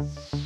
Bye.